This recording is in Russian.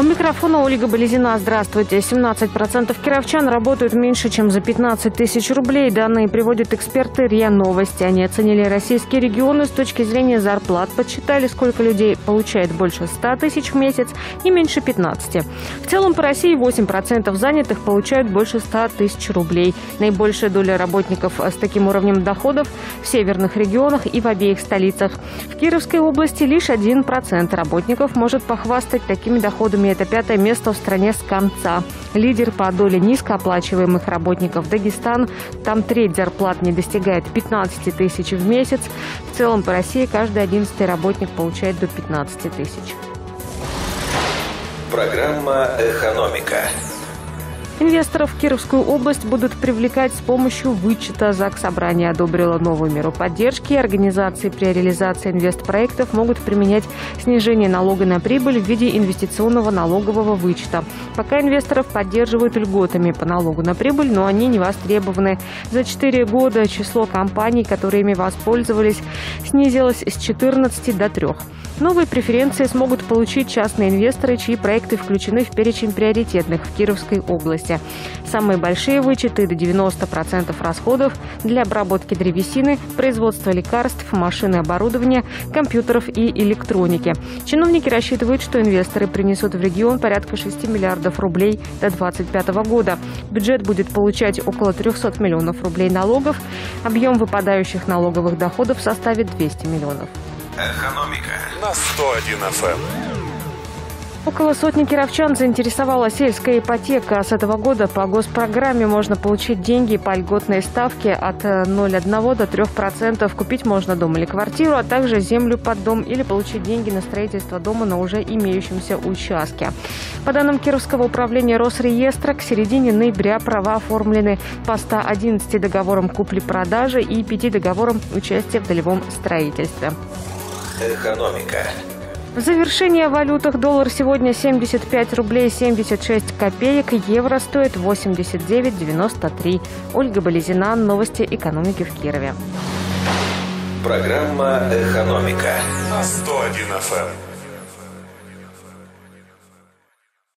У микрофона Ольга Болезина. Здравствуйте. 17% кировчан работают меньше, чем за 15 тысяч рублей. Данные приводят эксперты РИА Новости. Они оценили российские регионы с точки зрения зарплат, подсчитали, сколько людей получает больше 100 тысяч в месяц и меньше 15. В целом по России 8% занятых получают больше 100 тысяч рублей. Наибольшая доля работников с таким уровнем доходов в северных регионах и в обеих столицах. В Кировской области лишь 1% работников может похвастать такими доходами это пятое место в стране с конца. Лидер по доле низкооплачиваемых работников Дагестан. Там треть зарплат не достигает 15 тысяч в месяц. В целом по России каждый одиннадцатый работник получает до 15 тысяч. Программа «Экономика». Инвесторов в Кировскую область будут привлекать с помощью вычета. ЗАГС Собрание одобрило новую меру поддержки. Организации при реализации инвестпроектов могут применять снижение налога на прибыль в виде инвестиционного налогового вычета. Пока инвесторов поддерживают льготами по налогу на прибыль, но они не востребованы. За 4 года число компаний, которые ими воспользовались, снизилось с 14 до 3. Новые преференции смогут получить частные инвесторы, чьи проекты включены в перечень приоритетных в Кировской области. Самые большие вычеты до 90% расходов для обработки древесины, производства лекарств, машины оборудования, компьютеров и электроники. Чиновники рассчитывают, что инвесторы принесут в регион порядка 6 миллиардов рублей до 2025 года. Бюджет будет получать около 300 миллионов рублей налогов. Объем выпадающих налоговых доходов составит 200 миллионов. Экономика. На 101 FM. Около сотни кировчан заинтересовала сельская ипотека. С этого года по госпрограмме можно получить деньги по льготной ставке от 0,1 до 3%. Купить можно дом или квартиру, а также землю под дом или получить деньги на строительство дома на уже имеющемся участке. По данным Кировского управления Росреестра, к середине ноября права оформлены по 111 договорам купли-продажи и 5 договорам участия в долевом строительстве. Экономика. В завершение о валютах доллар сегодня 75 рублей 76 копеек, евро стоит 89,93. Ольга Болезина, новости экономики в Кирове. Программа «Экономика». На 101 FM.